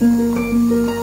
うん。